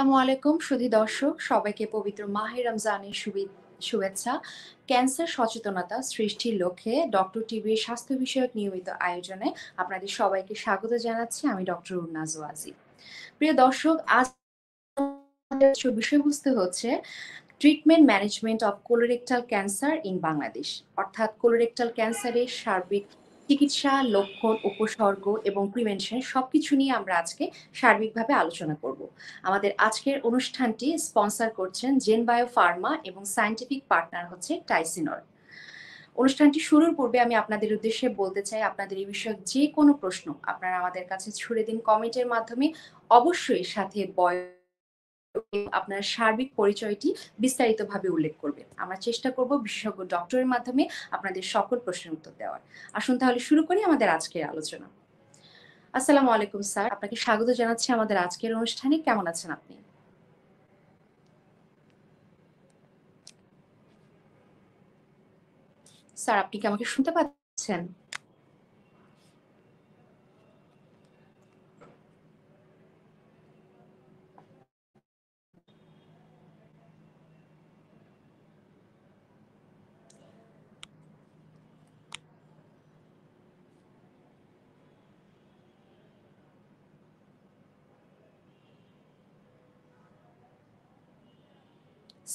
আসসালামু আলাইকুম, সুধী দর্শক, সবাইকে পবিত্র মাহে রমজানের শুভেচ্ছা। ক্যান্সার সচেতনতা সৃষ্টির লক্ষ্যে ডক্টর টিভির স্বাস্থ্য বিষয়ক নিয়মিত আয়োজনে আপনাদের সবাইকে স্বাগত জানাচ্ছি। আমি ডক্টর উন্নাজ ওয়াজি। প্রিয় দর্শক, আজ বিষয়বস্তু হচ্ছে treatment management of colorectal cancer in Bangladesh. অর্থাৎ কোলোরেক্টাল ক্যান্সারের সার্বিক চিকিৎসা, লক্ষণ, উপসর্গ এবং প্রিভেনশন সবকিছু নিয়ে আমরা আজকে সার্বিকভাবে আলোচনা করব। আমাদের আজকের অনুষ্ঠানটি স্পন্সর করছেন জেন বায়ো ফার্মা এবং সায়েন্টিফিক পার্টনার হচ্ছে টাইসিনর অনুষ্ঠানটি শুরুর পূর্বে আমি আপনাদের উদ্দেশ্যে বলতে চাই, আপনাদের এই বিষয়ক যে কোনো প্রশ্ন আপনারা আমাদের কাছে ছুড়ে দিন কমেন্টের মাধ্যমে। অবশ্যই সাথে বয় আপনার সার্বিক পরিচয়টি বিস্তারিতভাবে উল্লেখ করবেন। আমরা চেষ্টা করব বিশেষজ্ঞ ডক্টরের মাধ্যমে আপনাদের সকল প্রশ্নের উত্তর দেওয়ার। আসুন তাহলে শুরু করি আমাদের আজকের আলোচনা। আসসালামু আলাইকুম, স্যার। আপনাকে স্বাগত জানাচ্ছি আমাদের আজকের অনুষ্ঠানে। কেমন আছেন আপনি? স্যার, আপনি কি আমাকে শুনতে পাচ্ছেন?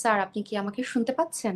স্যার আপনি কি আমাকে শুনতে পাচ্ছেন?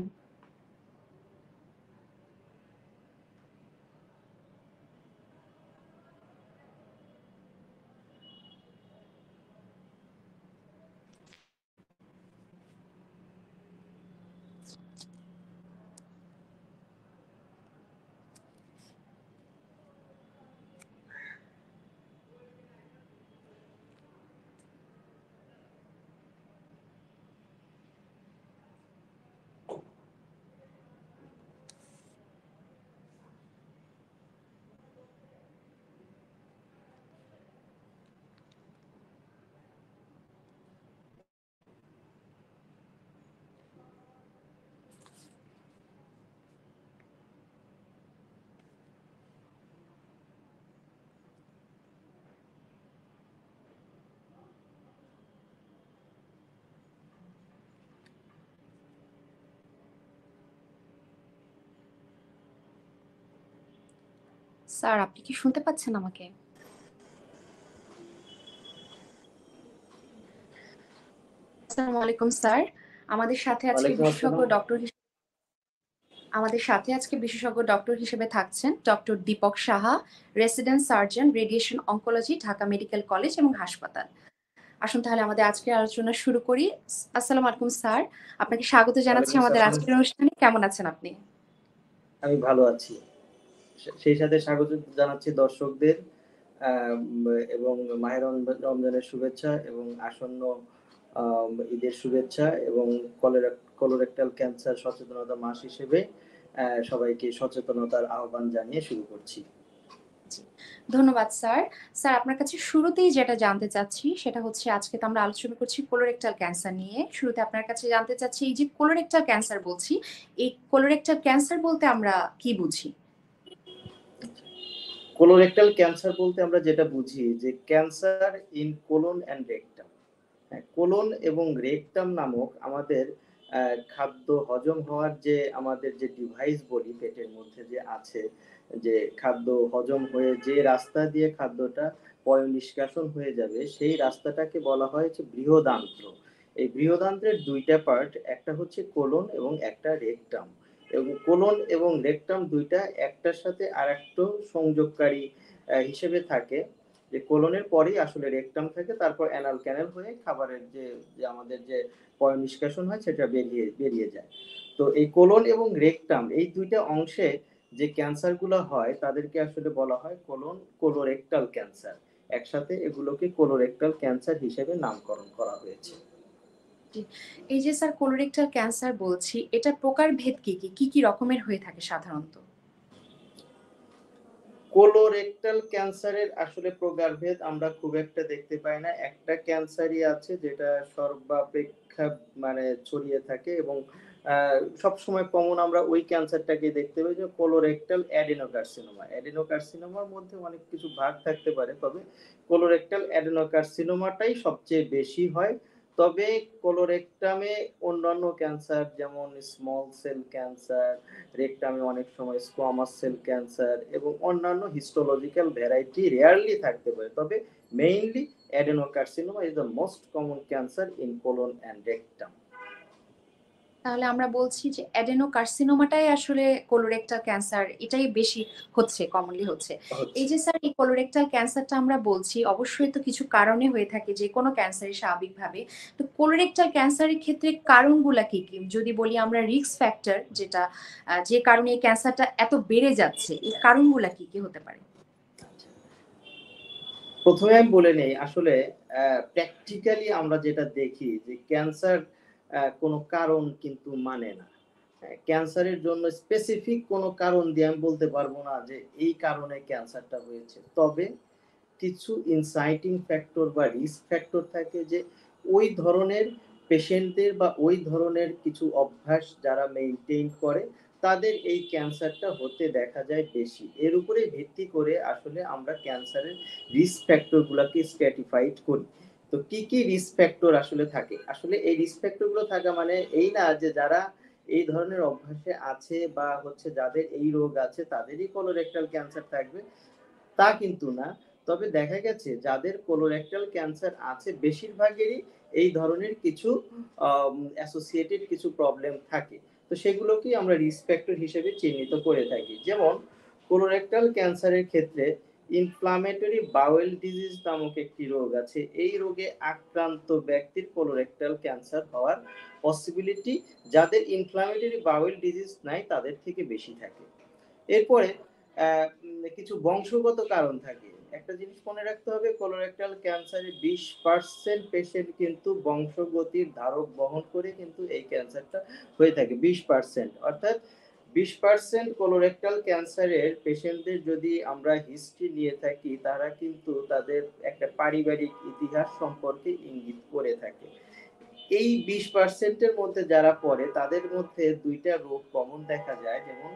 স্যার আপনি কি শুনতে পাচ্ছেন আমাকে? আসসালামু আলাইকুম স্যার। আমাদের সাথে আজকে বিশেষজ্ঞ ডক্টর আমাদের সাথে আজকে বিশেষজ্ঞ ডক্টর হিসেবে থাকছেন doctor Dipak Saha resident surgeon radiation oncology Dhaka Medical College এবং হাসপাতাল। আসুন তাহলে আমাদের আজকের আলোচনা শুরু করি। আসসালামু আলাইকুম স্যার। আপনাকে স্বাগত জানাচ্ছি আমাদের। আজকের অনুষ্ঠানে। কেমন আছেন আপনি? আমি ভালো আছি। সেই সাথে স্বাগত জানাচ্ছি দর্শকদের এবং মাহের রমজান- রমজানের শুভেচ্ছা এবং আসন্ন ঈদের শুভেচ্ছা এবং কলোরেক্টাল ক্যান্সার সচেতনতা মাস হিসেবে সবাইকে সচেতনতার আহ্বান জানিয়ে শুরু করছি। ধন্যবাদ স্যার। স্যার, আপনার কাছে শুরুতেই যেটা জানতে চাচ্ছি সেটা হচ্ছে আজকে তো আমরা আলোচনা করছি কোলোরেক্টাল ক্যান্সার নিয়ে। শুরুতে আপনার কাছে জানতে চাচ্ছি এই যে কোলোরেক্টাল ক্যান্সার বলছি, এই কোলোরেক্টাল ক্যান্সার বলতে আমরা কি বুঝি? কোলোরেক্টাল ক্যান্সার বলতে আমরা যেটা বুঝি যে cancer in colon and rectum colon এবং রেকটাম নামক আমাদের খাদ্য হজম হওয়ার যে আমাদের যে ডিভাইস বলি, পেটের মধ্যে যে আছে, যে খাদ্য হজম হয়ে যে রাস্তা দিয়ে খাদ্যটা পয় নিষ্কাশন হয়ে যাবে, সেই রাস্তাটাকে বলা হয় হচ্ছে বৃহদান্ত্র। এই বৃহদান্ত্রের দুইটা পার্ট একটা হচ্ছে কোলন এবং একটা রেকটাম এবং কোলন এবং রেকটাম দুইটা একটার সাথে আর সংযোগকারী হিসেবে থাকে। যে কোলনের পরেই আসলে রেকটাম থাকে, তারপর অ্যানাল ক্যানেল হয়ে খাবারের যে আমাদের যে পয় নিষ্কাশন হয়, সেটা বেরিয়ে বেরিয়ে যায়। তো এই কোলন এবং রেকটাম এই দুইটা অংশে যে ক্যান্সারগুলো হয়, তাদেরকে আসলে বলা হয় কোলন কোলোরেক্টাল ক্যান্সার। একসাথে এগুলোকে কোলোরেক্টাল ক্যান্সার হিসেবে নামকরণ করা হয়েছে। এই যে স্যার কোলোরেক্টাল ক্যান্সার বলছি, এটা কি কি? কি কি রকমের হয়ে থাকে সাধারণত? কোলোরেক্টাল ক্যান্সারের আসলে আমরা খুব একটা দেখতে পাই না। একটা ক্যান্সারই আছে যেটা সর্বাপেক্ষা মানে ছড়িয়ে থাকে এবং সব সময় কমন আমরা ওই ক্যান্সারটাকে দেখতে পাই যে কোলোরেক্টাল অ্যাডেনোকার্সিনোমা অ্যাডেনোকার্সিনোমার মধ্যে অনেক কিছু ভাগ থাকতে পারে, তবে কোলোরেক্টাল অ্যাডেনোকার্সিনোমাটাই সবচেয়ে বেশি হয়। তবে কোলোরেক্টামে অন্যান্য ক্যান্সার যেমন স্মল সেল ক্যান্সার রেক্টামে অনেক সময় স্কোয়ামাস সেল ক্যান্সার এবং অন্যান্য হিস্টোলজিক্যাল ভ্যারাইটি রেয়ারলি থাকতে পারে। তবে mainly adenocarcinoma is the most common cancer in colon and rectum তাহলে আমরা বলছি যে অ্যাডেনো অ্যাডেনোকার্সিনোমাটাই আসলে কোলোরেক্টাল ক্যান্সার এটাই বেশি হচ্ছে কমনলি হচ্ছে। এই যে স্যার এই কোলোরেক্টাল ক্যান্সারটা আমরা বলছি অবশ্যই তো কিছু কারণে হয়ে থাকে যে কোনো ক্যান্সারের স্বাভাবিকভাবে। তো কোলোরেক্টাল ক্যান্সারের ক্ষেত্রে কারণগুলা কি কি? যদি বলি আমরা রিস্ক ফ্যাক্টর যেটা যে কারণে এই ক্যান্সারটা এত বেড়ে যাচ্ছে এই কারণগুলা কি কি হতে পারে? প্রথমে আমি বলে নেই আসলে প্র্যাকটিক্যালি আমরা যেটা দেখি যে ক্যান্সার কোনো কারণ কিন্তু মানে না। ক্যান্সারের জন্য স্পেসিফিক কোনো কারণ দিয়ে আমি বলতে পারব না যে এই কারণে ক্যান্সারটা হয়েছে। তবে কিছু ইনসাইটিং ফ্যাক্টর বা রিস্ক ফ্যাক্টর থাকে যে ওই ধরনের পেশেন্টদের বা ওই ধরনের কিছু অভ্যাস যারা মেনটেন করে, তাদের এই ক্যান্সারটা হতে দেখা যায় বেশি। এর উপরে ভিত্তি করে আসলে আমরা ক্যান্সারের রিস্ক ফ্যাক্টরগুলোকে স্ট্র্যাটিফাইড করি। তো কি কি রিস্ক ফ্যাক্টর আসলে থাকে? আসলে এই রিস্ক ফ্যাক্টরগুলো থাকা মানে এই না যে যারা এই ধরনের অভ্যাসে আছে বা হচ্ছে যাদের এই রোগ আছে তাদেরই কোলোরেক্টাল ক্যান্সার থাকবে, তা কিন্তু না। তবে দেখা গেছে যাদের কোলোরেক্টাল ক্যান্সার আছে বেশিরভাগেরই এই ধরনের কিছু অ্যাসোসিয়েটেড কিছু প্রবলেম থাকে। তো সেগুলোকেই আমরা রিস্ক ফ্যাক্টর হিসেবে চিহ্নিত করে থাকি। যেমন কোলোরেক্টাল ক্যান্সারের ক্ষেত্রে ইনফ্লামেটরি বাউয়েল ডিজিজ নামক একটি রোগ আছে। এই রোগে আক্রান্ত ব্যক্তির কোলোরেক্টাল ক্যান্সার হওয়ার পসিবিলিটি যাদের ইনফ্লামেটরি বাউয়েল ডিজিজ নাই, তাদের থেকে বেশি থাকে। এরপরে কিছু বংশগত কারণ থাকে। একটা জিনিস মনে রাখতে হবে কোলোরেক্টাল ক্যান্সারে বিশ পার্সেন্ট পেশেন্ট কিন্তু বংশগতির ধারক বহন করে কিন্তু এই ক্যান্সারটা হয়ে থাকে, বিশ পার্সেন্ট অর্থাৎ বিশ পার্সেন্ট কোলোরেক্টাল ক্যান্সারের পেশেন্টদের যদি আমরা হিস্ট্রি নিয়ে থাকি, তারা কিন্তু তাদের একটা পারিবারিক ইতিহাস সম্পর্কে ইঙ্গিত করে থাকে। এই বিশ পার্সেন্টের মধ্যে যারা পড়ে, তাদের মধ্যে দুইটা রোগ কমন দেখা যায়, যেমন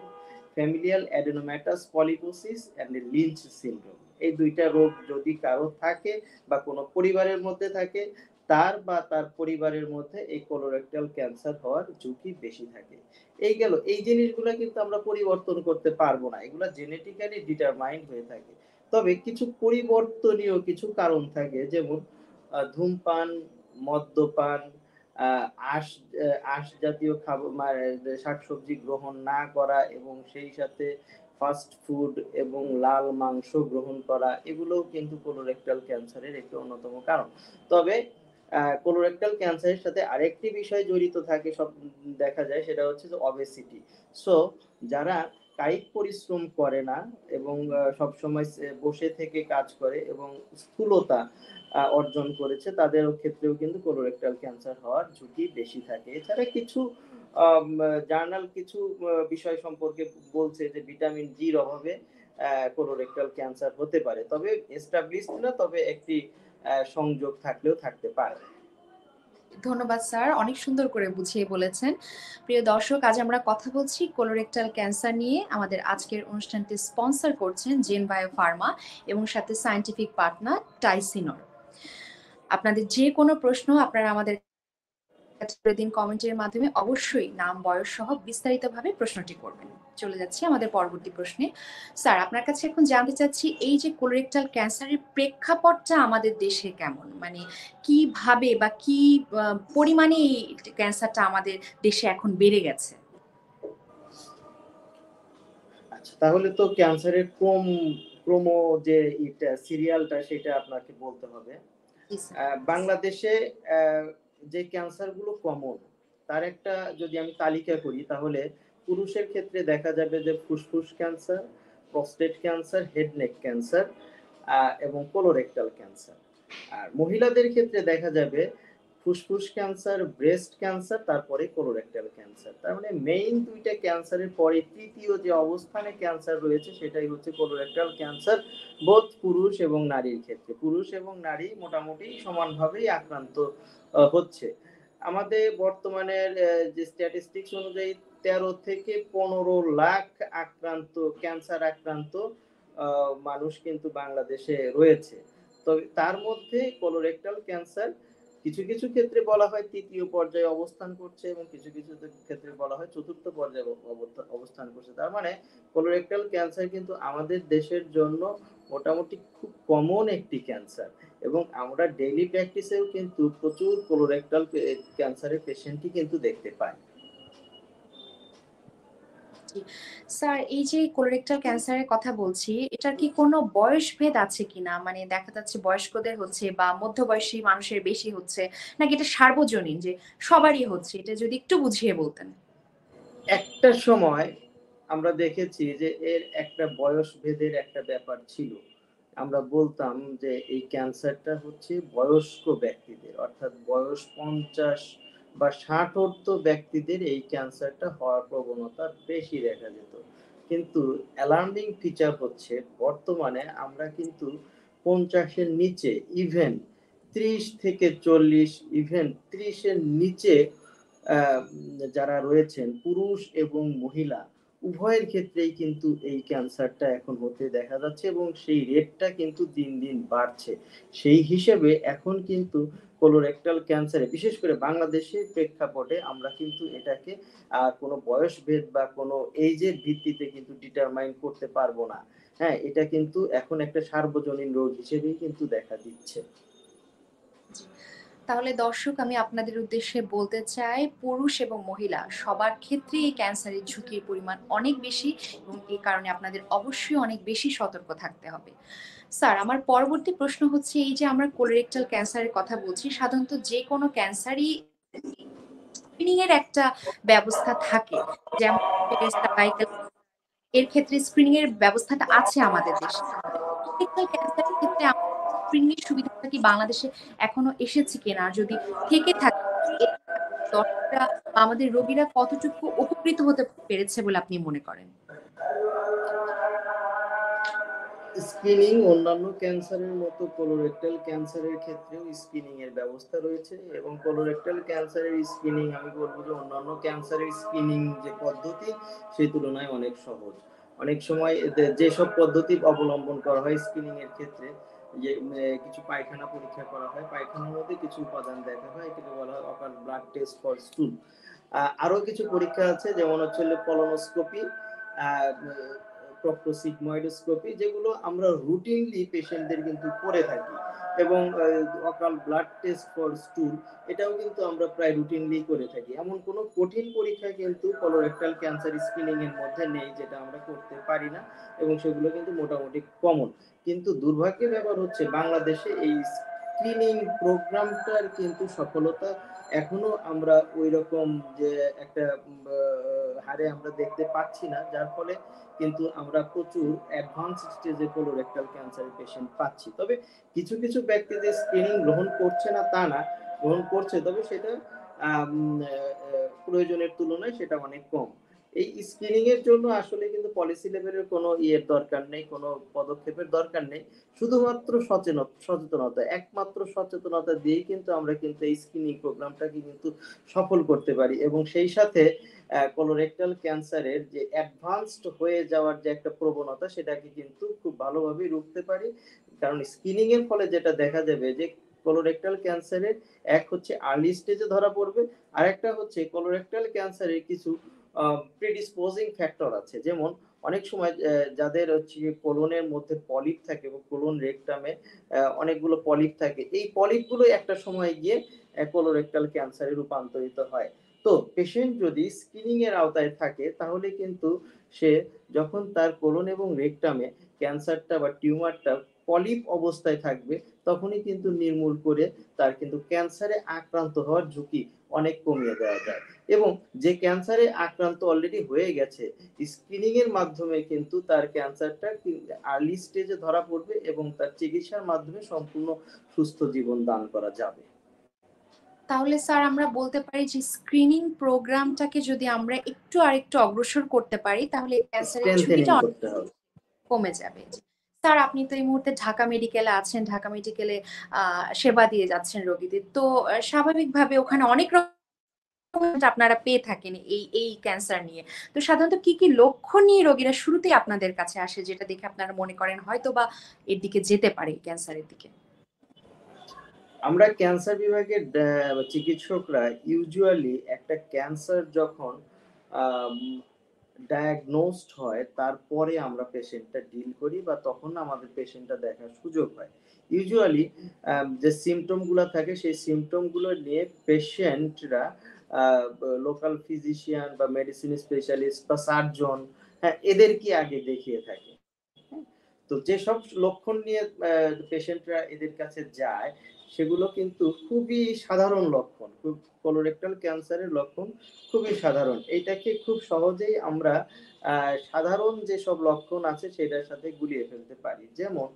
familial adenomatous polyposis and Lynch syndrome এই দুইটা রোগ যদি কারও থাকে বা কোনো পরিবারের মধ্যে থাকে তার বা তার পরিবারের মধ্যে এই কোলোরেক্টাল ক্যান্সার হওয়ার ঝুঁকি বেশি থাকে। এই গেল, এই জিনিসগুলো কিন্তু আমরা পরিবর্তন করতে পারব না। এগুলো জেনেটিক্যালি ডিটারমাইন্ড হয়ে থাকে। তবে কিছু পরিবর্তনীয় কিছু কারণ থাকে, যেমন ধূমপান, মদ্যপান আঁশ আঁশ জাতীয় খাবার শাকসবজি গ্রহণ না করা এবং সেই সাথে ফাস্ট ফুড এবং লাল মাংস গ্রহণ করা, এগুলোও কিন্তু কোলোরেক্টাল ক্যান্সারের একটি অন্যতম কারণ। তবে কোলোরেক্টাল ক্যান্সারের সাথে আরেকটি বিষয় জড়িত থাকে, সব দেখা যায়, সেটা হচ্ছে যে অবেসিটি সো যারা কায়িক পরিশ্রম করে না এবং বসে থেকে কাজ করে এবং স্থূলতা অর্জন করেছে, তাদের ক্ষেত্রেও কিন্তু কোলোরেক্টাল ক্যান্সার হওয়ার ঝুঁকি বেশি থাকে। এছাড়া কিছু জার্নাল কিছু বিষয় সম্পর্কে বলছে যে ভিটামিন জির অভাবে কোলোরেক্টাল ক্যান্সার হতে পারে। তবে এস্টাবলিশ না, তবে একটি সংযোগ থাকলেও থাকতে পারে। ধন্যবাদ, স্যার। অনেক সুন্দর করে বুঝিয়ে বলেছেন। প্রিয় দর্শক, আজ আমরা কথা বলছি কোলোরেক্টাল ক্যান্সার নিয়ে। আমাদের আজকের অনুষ্ঠানটি স্পন্সর করছেন জেন বায়ো ফার্মা এবং সাথে সায়েন্টিফিক পার্টনার টাইসিনর আপনাদের যে কোনো প্রশ্ন আপনারা আমাদের দিন কমেন্টের মাধ্যমে অবশ্যই নাম বয়স সহ বিস্তারিতভাবে প্রশ্নটি করবেন। চলে যাচ্ছি আমাদের পরবর্তী প্রশ্নে। স্যার আপনার কাছে এখন জানতে চাচ্ছি এই যে কোলোরেক্টাল ক্যান্সারের প্রেক্ষাপটটা আমাদের দেশে কেমন? মানে কীভাবে বা কি পরিমাণে এই ক্যান্সারটা আমাদের দেশে এখন বেড়ে গেছে? আচ্ছা তাহলে তো ক্যান্সারের ক্রম ক্রম যে সিরিয়ালটা সেটা আপনাকে বলতে হবে। বাংলাদেশে যে ক্যান্সারগুলো কমন তার একটা যদি আমি তালিকা করি, তাহলে পুরুষের ক্ষেত্রে দেখা যাবে যে ফুসফুস cancer prostate cancer head neck cancer এবং কোলোরেক্টাল ক্যান্সার আর মহিলাদের ক্ষেত্রে দেখা যাবে ফুসফুস ক্যান্সার, ব্রেস্ট ক্যান্সার, তারপরে কোলোরেক্টাল ক্যান্সার তার মানে মেইন দুইটা ক্যান্সারের পরে তৃতীয় যে অবস্থানে ক্যান্সার রয়েছে, সেটাই হচ্ছে কোলোরেক্টাল ক্যান্সার বোধ পুরুষ এবং নারীর ক্ষেত্রে। পুরুষ এবং নারী মোটামুটি সমানভাবেই আক্রান্ত হচ্ছে। আমাদের বর্তমানের যে স্ট্যাটিস্টিক্স অনুযায়ী তেরো থেকে পনেরো লাখ আক্রান্ত ক্যান্সার আক্রান্ত মানুষ কিন্তু বাংলাদেশে রয়েছে। তবে তার মধ্যে কোলোরেক্টাল ক্যান্সার কিছু কিছু ক্ষেত্রে বলা হয় তৃতীয় পর্যায়ে অবস্থান করছে এবং কিছু কিছু ক্ষেত্রে বলা হয় চতুর্থ পর্যায়ে অবস্থা- অবস্থান করছে। তার মানে কোলোরেক্টাল ক্যান্সার কিন্তু আমাদের দেশের জন্য মোটামুটি খুব কমন একটি ক্যান্সার এবং আমরা ডেইলি প্র্যাকটিসেও কিন্তু প্রচুর কোলোরেক্টাল ক্যান্সারের পেশেন্টই কিন্তু দেখতে পাই। স্যার, এই যে কোলোরেক্টাল ক্যান্সারের কথা বলছি, এটার কি কোনো বয়স ভেদ আছে কিনা? মানে দেখা যাচ্ছে বয়স্কদের হচ্ছে বা মধ্যবয়সী মানুষের বেশি হচ্ছে, নাকি এটা সার্বজনীন যে সবারই হচ্ছে? এটা যদি একটু বুঝিয়ে বলতেন। একটা সময় আমরা দেখেছি যে এর একটা বয়স ভেদের একটা ব্যাপার ছিল। আমরা বলতাম যে এই ক্যান্সারটা হচ্ছে বয়স্ক ব্যক্তিদের, অর্থাৎ বয়স পঞ্চাশ বা ষাটোর্ধ ব্যক্তিদের এই ক্যান্সারটা হওয়ার প্রবণতা বেশি দেখা যেত। কিন্তু অ্যালার্মিং ফিচার হচ্ছে, বর্তমানে আমরা কিন্তু পঞ্চাশের নিচে ইভেন ত্রিশ থেকে চল্লিশ ইভেন ত্রিশের নিচে যারা রয়েছেন, পুরুষ এবং মহিলা উভয়ের ক্ষেত্রেই কিন্তু এই ক্যান্সারটা এখন হতে দেখা যাচ্ছে এবং সেই রেটটা কিন্তু দিন দিন বাড়ছে। সেই হিসেবে এখন কিন্তু কোলোরেক্টাল ক্যান্সারে বিশেষ করে বাংলাদেশের প্রেক্ষাপটে আমরা কিন্তু এটাকে কোনো বয়স ভেদ বা কোনো এইজের ভিত্তিতে কিন্তু ডিটারমাইন করতে পারব না। হ্যাঁ এটা কিন্তু এখন একটা সার্বজনীন রোগ হিসেবেই কিন্তু দেখা দিচ্ছে। তাহলে দর্শক, আমি আপনাদের উদ্দেশ্যে বলতে চাই, পুরুষ এবং মহিলা সবার ক্ষেত্রে এই ক্যান্সারের ঝুঁকির পরিমাণ অনেক বেশি এবং এই কারণে আপনাদের অবশ্যই অনেক বেশি সতর্ক থাকতে হবে। স্যার, আমার পরবর্তী প্রশ্ন হচ্ছে এই যে আমরা কোলোরেক্টাল ক্যান্সারের কথা বলছি, সাধারণত যে কোনো ক্যান্সারই স্ক্রিনিং এর একটা ব্যবস্থা থাকে। যেমন এর ক্ষেত্রে স্ক্রিনিং এর ব্যবস্থাটা আছে আমাদের দেশে। ক্যান্সারের ক্ষেত্রে স্ক্রিনিং সুবিধাটা কি বাংলাদেশে এখনও এসেছে কিনা? যদি থেকে থাকে আমাদের রোগীরা কতটুকু উপকৃত হতে পেরেছে বলে আপনি মনে করেন? স্ক্রিনিং অন্যান্য ক্যান্সারের মতো কোলোরেক্টাল ক্যান্সারের ক্ষেত্রেও স্ক্রিনিং এর ব্যবস্থা রয়েছে এবং কোলোরেক্টাল ক্যান্সারের স্ক্রিনিং, আমি বলব যে অন্যান্য ক্যান্সারের স্ক্রিনিং যে পদ্ধতি, সেই তুলনায় অনেক সহজ। অনেক সময় যেসব পদ্ধতি অবলম্বন করা হয় স্ক্রিনিং এর ক্ষেত্রে কিছু পায়খানা পরীক্ষা করা হয়, পায়খানার মধ্যে কিছু উপাদান দেখা হয় এটাকে বলা হয় অকাল ব্লাড টেস্ট ফর স্টুল আরও কিছু পরীক্ষা আছে, যেমন হচ্ছে কলোনোস্কোপি প্রক্টোসিগময়েডোস্কোপি যেগুলো আমরা রুটিনলি পেশেন্টদের কিন্তু করে থাকি। এবং অকাল ব্লাড টেস্ট ফর স্টুল এটাও কিন্তু আমরা প্রায় রুটিনলি করে থাকি। এমন কোনো কঠিন পরীক্ষা কিন্তু কলোরেক্টাল ক্যান্সার স্ক্রিনিং এর মধ্যে নেই, যেটা আমরা করতে পারি না, এবং সেগুলো কিন্তু মোটামুটি কমন কিন্তু দুর্ভাগ্যের ব্যাপার হচ্ছে বাংলাদেশে এই স্ক্রিনিং প্রোগ্রামটার কিন্তু সফলতা এখনও আমরা ওই রকম যে একটা হারে আমরা দেখতে পাচ্ছি না। যার ফলে কিন্তু আমরা প্রচুর অ্যাডভান্স স্টেজে কোলোরেক্টাল ক্যান্সার পেশেন্ট পাচ্ছি। তবে কিছু কিছু ব্যক্তি যে স্ক্রিনিং গ্রহণ করছে না তা না, গ্রহণ করছে, তবে সেটা প্রয়োজনের তুলনায় সেটা অনেক কম। এই স্ক্রিনিং এর জন্য আসলে কিন্তু পলিসি লেভেলের কোনো ইয়ের দরকার নেই, কোনো পদক্ষেপের দরকার নেই। শুধুমাত্র সচেতন সচেতনতা, একমাত্র সচেতনতা দিয়েই কিন্তু আমরা কিন্তু এই স্ক্রিনিং প্রোগ্রামটাকে কিন্তু সফল করতে পারি। এবং সেই সাথে কোলোরেক্টাল ক্যান্সারের যে অ্যাডভান্সড হয়ে যাওয়ার যে একটা প্রবণতা, সেটাকে কিন্তু খুব ভালোভাবে রুখতে পারি। কারণ স্ক্রিনিং এর ফলে যেটা দেখা যাবে যে কোলোরেক্টাল ক্যান্সারের এক হচ্ছে আর্লি স্টেজে ধরা পড়বে আর একটা হচ্ছে কোলোরেক্টাল ক্যান্সারের কিছু প্রিডিসপোজিং ফ্যাক্টর আছে। যেমন অনেক সময় যাদের হচ্ছে কোলনের মধ্যে পলিপ থাকে এবং কোলন রেকটামে অনেকগুলো পলিপ থাকে। এই পলিপগুলো একটা সময় গিয়ে কোলোরেক্টাল ক্যান্সারে রূপান্তরিত হয়। তো পেশেন্ট যদি স্ক্রিনিং এর আওতায় থাকে, তাহলে কিন্তু সে যখন তার কোলন এবং রেকটামে ক্যান্সারটা বা টিউমারটা পলিপ অবস্থায় থাকবে, তখনই কিন্তু নির্মূল করে তার কিন্তু ক্যান্সারে আক্রান্ত হওয়ার ঝুঁকি অনেক কমিয়ে দেওয়া যায়। এবং যে ক্যান্সারে আক্রান্ত অলরেডি হয়ে গেছে স্ক্রিনিং এর মাধ্যমে কিন্তু তার ক্যান্সারটা আর্লি স্টেজে ধরা পড়বে এবং তার চিকিৎসার মাধ্যমে সম্পূর্ণ সুস্থ জীবন দান করা যাবে। তাহলে স্যার আমরা বলতে পারি যে স্ক্রিনিং প্রোগ্রামটাকে যদি আমরা একটু আরেকটু অগ্রসর করতে পারি তাহলে ক্যান্সারের ঝুঁকিটা কমে যাবে। স্যার, আপনি তো এই মুহূর্তে ঢাকা মেডিকেলে আছেন, ঢাকা মেডিকেলে সেবা দিয়ে যাচ্ছেন রোগীদের। তো স্বাভাবিকভাবে ওখানে অনেক আপনারা পেয়ে থাকেন এই এই ক্যান্সার নিয়ে। তো সাধারণত কি কি লক্ষণ নিয়ে রোগীরা শুরুতেই আপনাদের কাছে আসে, যেটা দেখে আপনারা মনে করেন হয়তো বা এর দিকে যেতে পারে ক্যান্সারের দিকে? আমরা ক্যান্সার বিভাগের চিকিৎসকরা ইউজুয়ালি একটা ক্যান্সার যখন ডায়াগনোসড হয় তারপরে আমরা পেশেন্টটা ডিল করি বা তখন আমাদের পেশেন্টটা দেখার সুযোগ হয়। ইউজুয়ালি যে সিমটমগুলো থাকে সেই সিমটমগুলো নিয়ে পেশেন্টরা লোকাল ফিজিশিয়ান বা মেডিসিন স্পেশালিস্ট বা সার্জন হ্যাঁ এদেরকে আগে দেখিয়ে থাকে। হ্যাঁ, তো যেসব লক্ষণ নিয়ে পেশেন্টরা এদের কাছে যায় সেগুলো কিন্তু খুবই সাধারণ লক্ষণ। খুব কোলোরেক্টাল ক্যান্সারের লক্ষণ খুবই সাধারণ। এইটাকে খুব সহজেই আমরা সাধারণ যেসব লক্ষণ আছে সেটার সাথে গুলিয়ে ফেলতে পারি। যেমন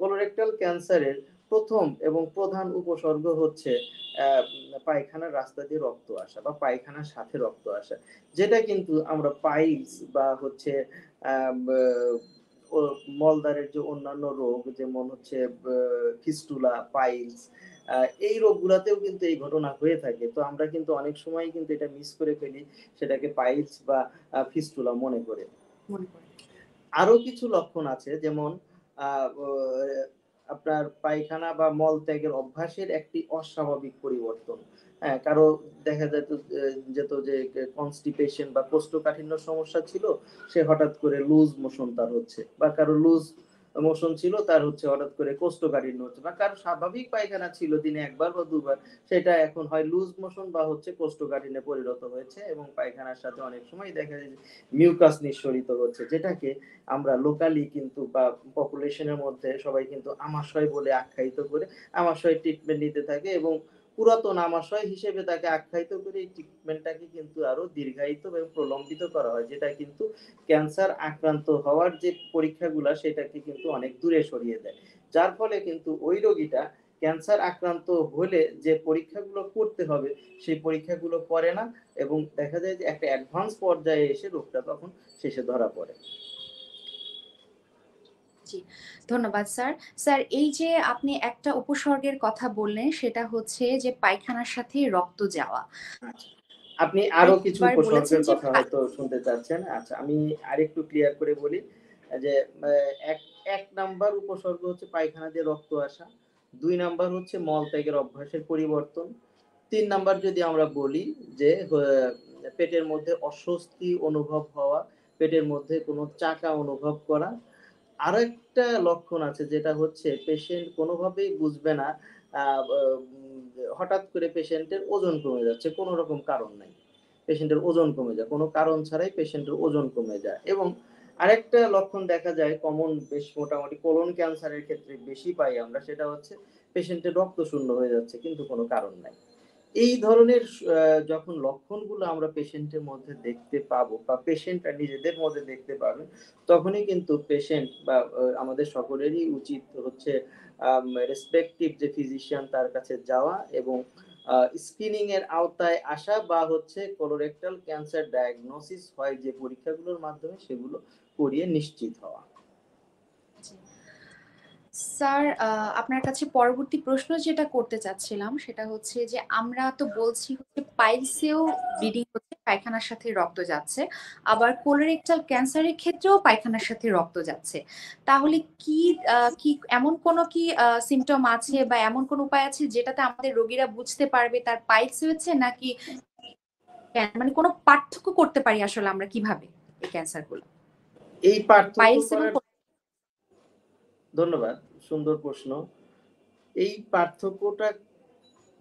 কোলোরেক্টাল ক্যান্সারের প্রথম এবং প্রধান উপসর্গ হচ্ছে পায়খানার রাস্তা দিয়ে রক্ত আসা বা পায়খানার সাথে রক্ত আসা। যেটা কিন্তু আমরা পাইলস বা হচ্ছে মলদ্বারের যে অন্যান্য রোগ যেমন হচ্ছে ফিস্টুলা পাইলস এই রোগগুলাতেও কিন্তু এই ঘটনা হয়ে থাকে। তো আমরা কিন্তু অনেক সময় কিন্তু এটা মিস করে ফেলি সেটাকে পাইলস বা ফিস্টুলা মনে করে। আরও কিছু লক্ষণ আছে যেমন আপনার পায়খানা বা মল ত্যাগের অভ্যাসের একটি অস্বাভাবিক পরিবর্তন। হ্যাঁ কারও দেখা যেত যেত যে কনস্টিপেশন বা কোষ্ঠকাঠিন্য সমস্যা ছিল, সে হঠাৎ করে লুজ মোশন তার হচ্ছে। বা কারও লুজ মোশন ছিল, তার হচ্ছে হঠাৎ করে কোষ্ঠকাঠিন্য হচ্ছে। বা কারও স্বাভাবিক পায়খানা ছিল, দিনে একবার বা দুবার, সেটা এখন হয় লুজ মোশন বা হচ্ছে কোষ্ঠকাঠিন্যে পরিণত হয়েছে এবং পায়খানার সাথে অনেক সময় দেখা যায় মিউকাস নিঃসরিত হচ্ছে, যেটাকে আমরা লোকালি কিন্তু বা পপুলেশনের মধ্যে সবাই কিন্তু আমাশয় বলে আখ্যায়িত করে, আমাশয় ট্রিটমেন্ট নিতে থাকে এবং পুরাতন আমাশয় হিসেবে তাকে আখ্যায়িত করে এই ট্রিটমেন্টটাকে কিন্তু আরও দীর্ঘায়িত এবং প্রলম্বিত করা হয়, যেটা কিন্তু ক্যান্সার আক্রান্ত হওয়ার যে পরীক্ষাগুলো সেটাকে কিন্তু অনেক দূরে সরিয়ে দেয়। যার ফলে কিন্তু ওই রোগীটা ক্যান্সার আক্রান্ত হলে যে পরীক্ষাগুলো করতে হবে, সেই পরীক্ষাগুলো করে না এবং দেখা যায় যে একটা অ্যাডভান্স পর্যায়ে এসে রোগটা তখন শেষে ধরা পড়ে। ধন্যবাদ স্যার। স্যার এই যে আপনি একটা উপসর্গের কথা বললেন সেটা হচ্ছে যে পায়খানার সাথে রক্ত যাওয়া। আপনি আরও কিছু উপসর্গের কথা হয়তো শুনতে চাচ্ছেন। আচ্ছা আমি আরেকটু ক্লিয়ার করে বলি যে এক এক নাম্বার উপসর্গ হচ্ছে পায়খানা দিয়ে রক্ত আসা দুই নাম্বার হচ্ছে মল ত্যাগের অভ্যাসের পরিবর্তন তিন নাম্বার যদি আমরা বলি যে পেটের মধ্যে অস্বস্তি অনুভব হওয়া পেটের মধ্যে কোনো চাকা অনুভব করা আরও একটা লক্ষণ আছে যেটা হচ্ছে পেশেন্ট কোনোভাবেই বুঝবে না হঠাৎ করে পেশেন্টের ওজন কমে যাচ্ছে, কোনো রকম কারণ নাই। পেশেন্টের ওজন কমে যায়, কোনো কারণ ছাড়াই পেশেন্টের ওজন কমে যায়। এবং আরেকটা লক্ষণ দেখা যায় কমন বেশ মোটামুটি কোলন ক্যান্সারের ক্ষেত্রে বেশি পাই আমরা, সেটা হচ্ছে পেশেন্টের রক্ত শূন্য হয়ে যাচ্ছে, কিন্তু কোনো কারণ নাই। এই ধরনের যখন লক্ষণগুলো আমরা পেশেন্টের মধ্যে দেখতে পাবো বা পেশেন্টরা নিজেদের মধ্যে দেখতে পাবে, তখনই কিন্তু পেশেন্ট বা আমাদের সকলেরই উচিত হচ্ছে রেসপেক্টিভ যে ফিজিশিয়ান তার কাছে যাওয়া এবং স্ক্রিনিং এর আওতায় আসা বা হচ্ছে কোলোরেক্টাল ক্যান্সার ডায়াগনোসিস হয় যে পরীক্ষাগুলোর মাধ্যমে সেগুলো করিয়ে নিশ্চিত হওয়া। স্যার আপনার কাছে পরবর্তী প্রশ্ন যেটা করতে চাচ্ছিলাম সেটা হচ্ছে যে আমরা তো বলছি হচ্ছে পাইলসেও ব্লিডিং হচ্ছে পায়খানার সাথে রক্ত যাচ্ছে। আবার কোলোরেক্টাল ক্যান্সারের ক্ষেত্রেও পায়খানার সাথে রক্ত যাচ্ছে। তাহলে কি কি এমন কোনো কি সিমটম আছে বা এমন কোন উপায় আছে যেটাতে আমাদের রোগীরা বুঝতে পারবে তার পাইলস হয়েছে নাকি মানে কোনো পার্থক্য করতে পারি আসলে আমরা কীভাবে এই ক্যান্সারগুলো এই পার্থক্য পাইলস এবং করার ধন্যবাদ, সুন্দর প্রশ্ন। এই পার্থক্যটা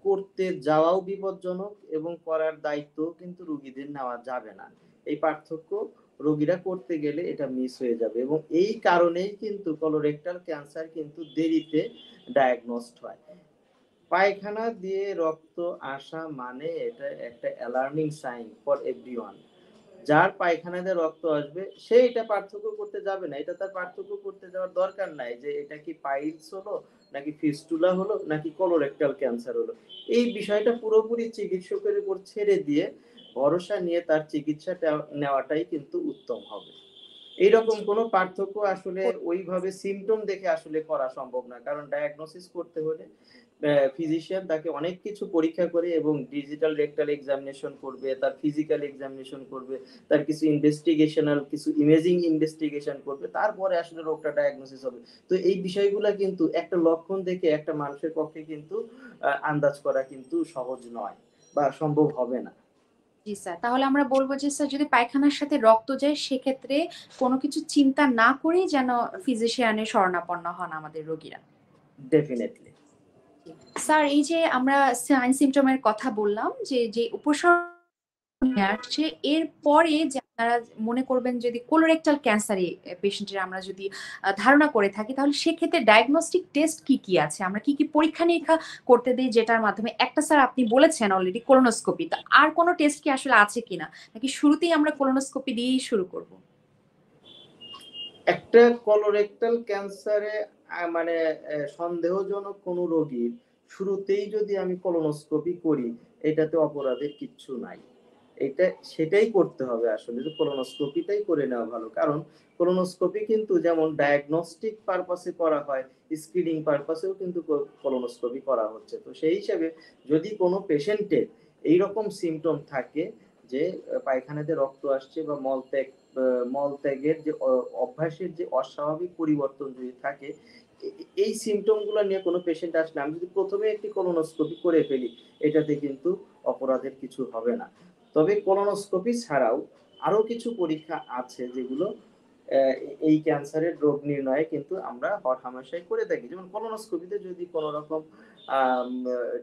করতে যাওয়াও বিপজ্জনক এবং করার দায়িত্ব কিন্তু রোগীদের নেওয়া যাবে না। এই পার্থক্য রোগীরা করতে গেলে এটা মিস হয়ে যাবে এবং এই কারণেই কিন্তু কলোরেক্টাল ক্যান্সার কিন্তু দেরিতে ডায়াগনোসড হয়। পায়খানা দিয়ে রক্ত আসা মানে এটা একটা অ্যালার্মিং সাইন ফর এভরিওয়ান যার পায়খানাতে রক্ত আসবে, সে এটা পার্থক্য করতে যাবে না। এটা তার পার্থক্য করতে যাওয়ার দরকার নাই যে এটা কি পাইলস হলো, নাকি ফিস্টুলা হলো, নাকি কলোরেক্টাল ক্যান্সার হলো। এই বিষয়টা পুরোপুরি চিকিৎসকের উপর ছেড়ে দিয়ে ভরসা নিয়ে তার চিকিৎসাটা নেওয়াটাই কিন্তু উত্তম হবে। এইরকম কোনো পার্থক্য আসলে ওইভাবে সিমটম দেখে আসলে করা সম্ভব না। কারণ ডায়াগনোসিস করতে হলে ফিজিশিয়ান তাকে অনেক কিছু পরীক্ষা করে এবং ডিজিটাল রেক্টাল এক্সামিনেশন করবে, তার ফিজিক্যাল এক্সামিনেশন করবে, তার কিছু ইনভেস্টিগেশনাল কিছু ইমেজিং ইনভেস্টিগেশন করবে, তারপরে আসলে রোগটা ডায়াগনোসিস হবে। তো এই বিষয়গুলো কিন্তু একটা লক্ষণ দেখে একটা মানুষের পক্ষে কিন্তু আন্দাজ করা কিন্তু সহজ নয় বা সম্ভব হবে না। জি স্যার। তাহলে আমরা বলব যে স্যার যদি পায়খানার সাথে রক্ত যায় সেক্ষেত্রে কোনো কিছু চিন্তা না করেই যেন ফিজিশিয়ানের শরণাপন্ন হন আমাদের রোগীরা। ডেফিনেটলি স্যার এই যে আমরা সাইন সিমটমের কথা বললাম যে যে উপসর্গ আসছে এর পরে যে আপনারা মনে করবেন যদি কোলোরেক্টাল ক্যান্সারে পেশেন্টের আমরা যদি ধারণা করে থাকি, তাহলে সেক্ষেত্রে ডায়াগনস্টিক টেস্ট কি কি আছে? আমরা কি কি পরীক্ষা, নিরীক্ষা করতে দিই যেটার মাধ্যমে, একটা স্যার আপনি বলেছেন অলরেডি কোলোনোস্কোপি তা আর কোনো টেস্ট কি আসলে আছে কিনা? নাকি শুরুতেই আমরা কোলোনোস্কোপি দিয়েই শুরু করব? একটা কলোরেক্টাল ক্যান্সারে মানে সন্দেহজনক কোনো রোগীর শুরুতেই যদি আমি কোলোনোস্কোপি করি, এটাতে অপরাধের কিচ্ছু নাই। এটা, সেটাই করতে হবে আসলে, যে কলোনোস্কোপিটাই করে নেওয়া ভালো। কারণ কলোনোস্কোপি কিন্তু যেমন ডায়াগনস্টিক পারপাসে করা হয় স্ক্রিনিং পারপাসেও কিন্তু কলোনোস্কোপি করা হচ্ছে। তো সেই হিসাবে যদি কোনো পেশেন্টের এইরকম সিমটম থাকে, যে পায়খানাতে রক্ত আসছে বা মলত্যাগ মলত্যাগের যে অভ্যাসের যে অস্বাভাবিক পরিবর্তন যদি থাকে এই সিমটমগুলো নিয়ে কোনো পেশেন্ট আসলে, আমি যদি প্রথমে একটি কলোনোস্কোপি করে ফেলি, এটাতে কিন্তু অপরাধের কিছু হবে না। তবে কলোনোস্কোপি ছাড়াও আরও কিছু পরীক্ষা আছে যেগুলো এই ক্যান্সারের রোগ নির্ণয়ে কিন্তু আমরা হর হামেশাই করে থাকি। যেমন কলোনোস্কোপিতে যদি কোনো রকম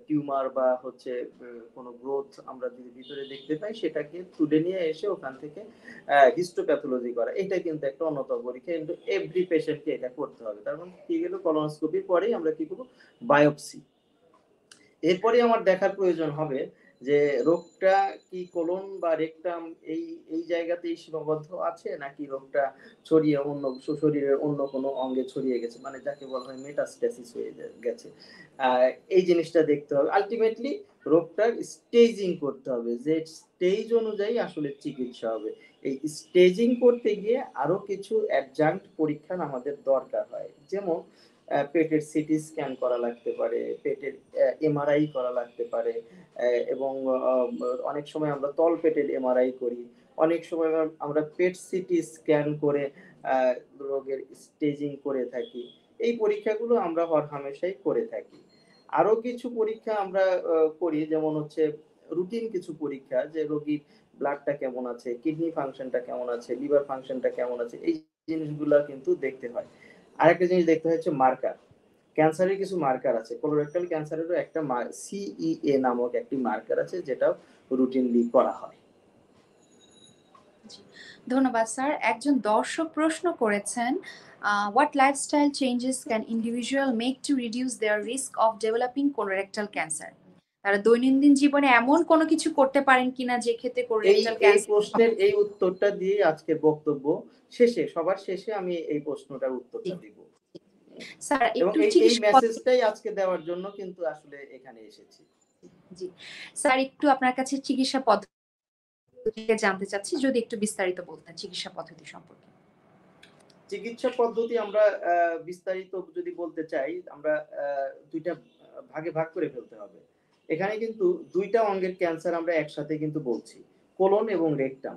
টিউমার বা হচ্ছে কোনো গ্রোথ আমরা যদি ভিতরে দেখতে পাই, সেটাকে তুলে নিয়ে এসে ওখান থেকে হিস্টোপ্যাথোলজি করা। এটা কিন্তু একটা অন্যতম পরীক্ষা। কিন্তু এভরি পেশেন্টকে এটা করতে হবে। তার মানে কি গেল? কলোনোস্কোপির পরেই আমরা কি করব? বায়োপসি এরপরে আমার দেখার প্রয়োজন হবে যে রোগটা কি কোলন বা রেকটাম এই এই জায়গাতেই সীমাবদ্ধ আছে নাকি রোগটা ছড়িয়ে অন্য, শরীরের অন্য কোনো অঙ্গে ছড়িয়ে গেছে? মানে যাকে বলা হয় মেটাস্ট্যাসিস হয়ে গেছে। এই জিনিসটা দেখতে হবে। আলটিমেটলি রোগটার স্টেজিং করতে হবে। যে স্টেজ অনুযায়ী আসলে চিকিৎসা হবে। এই স্টেজিং করতে গিয়ে আরও কিছু অ্যাডজাঙ্ক্ট পরীক্ষা আমাদের দরকার হয়। যেমন পেটের সিটি স্ক্যান করা লাগতে পারে, পেটের এমআরআই করা লাগতে পারে এবং অনেক সময় আমরা তল পেটের এমআরআই করি। অনেক সময় আমরা- পেট সিটি স্ক্যান করে রোগের স্টেজিং করে থাকি। এই পরীক্ষাগুলো আমরা হর হামেশাই করে থাকি। আরও কিছু পরীক্ষা আমরা করি, যেমন হচ্ছে রুটিন কিছু পরীক্ষা, যে রোগীর ব্লাডটা কেমন আছে কিডনি ফাংশনটা কেমন আছে লিভার ফাংশনটা কেমন আছে, এই জিনিসগুলো কিন্তু দেখতে হয়। আরেকটা জিনিস দেখতে হচ্ছে মার্কার ক্যান্সারের কিছু মার্কার আছে। কোলোরেক্টাল ক্যান্সারেরও একটা সিইএ নামক একটি মার্কার আছে যেটা রুটিনলি করা হয়। ধন্যবাদ স্যার। একজন দর্শক প্রশ্ন করেছেন what lifestyle changes can individual make to reduce their risk of developing colorectal cancer তারা দৈনন্দিন জীবনে এমন কোনো কিছু করতে পারেন কিনা যে ক্ষেত্রে ক্যান্সার প্রশ্নের এই উত্তরটা দিয়ে আজকের বক্তব্য শেষে সবার শেষে আমি এই প্রশ্নটার উত্তরটা দিব। স্যার একটু এই মেসেজটাই আজকে দেওয়ার জন্য কিন্তু আসলে এখানে এসেছি। জি। স্যার একটু আপনার কাছে চিকিৎসা পদ্ধতি জানতে চাচ্ছি যদি একটু বিস্তারিত বলতেন চিকিৎসা পদ্ধতি সম্পর্কে। চিকিৎসা পদ্ধতি আমরা বিস্তারিত যদি বলতে চাই আমরা দুইটা ভাগে ভাগ করে ফেলতে হবে। এখানে কিন্তু দুইটা অঙ্গের ক্যান্সার আমরা একসাথে কিন্তু বলছি কোলন এবং রেকটাম।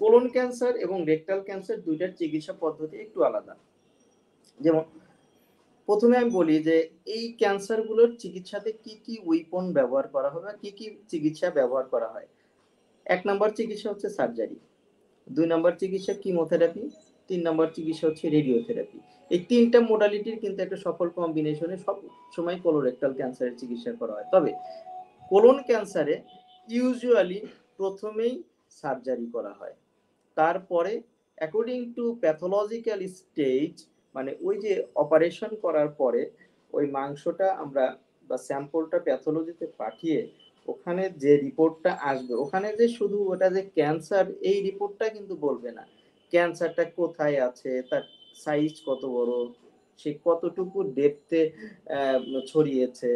কোলন ক্যান্সার এবং রেকটাল ক্যান্সার দুইটার চিকিৎসা পদ্ধতি একটু আলাদা। যেমন প্রথমে আমি বলি যে এই ক্যান্সারগুলোর চিকিৎসাতে কি কি উইপন ব্যবহার করা হবে কি কি চিকিৎসা ব্যবহার করা হয়। এক নম্বর চিকিৎসা হচ্ছে সার্জারি দুই নম্বর চিকিৎসা কিমোথেরাপি তিন নম্বর চিকিৎসা হচ্ছে রেডিওথেরাপি এই তিনটা মোডালিটির কিন্তু একটা সফল কম্বিনেশনে সব সময় কোলোরেক্টাল ক্যান্সারের চিকিৎসা করা হয়। তবে কোলন ক্যান্সারে ইউজুয়ালি প্রথমেই সার্জারি করা হয়। তারপরে অ্যাকর্ডিং টু প্যাথোলজিক্যাল স্টেজ মানে ওই যে অপারেশন করার পরে ওই মাংসটা আমরা বা স্যাম্পলটা প্যাথোলজিতে পাঠিয়ে ওখানে যে রিপোর্টটা আসবে, ওখানে যে শুধু ওটা যে ক্যান্সার এই রিপোর্টটা কিন্তু বলবে না। ক্যান্সারটা কোথায় আছে, তার সাইজ কত বড়, সে কতটুকু ডেপথে ছড়িয়েছে,